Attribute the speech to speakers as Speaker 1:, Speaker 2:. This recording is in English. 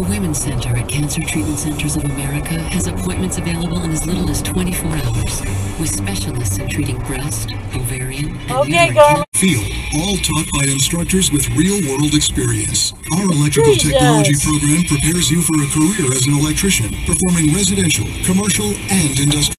Speaker 1: The Women's Center at Cancer Treatment Centers of America has appointments available in as little as 24 hours, with specialists in treating breast, ovarian, and
Speaker 2: Okay, Garmin.
Speaker 3: Field, all taught by instructors with real-world experience. Our electrical
Speaker 2: Jesus.
Speaker 3: technology program prepares you for a career as an electrician, performing residential, commercial, and industrial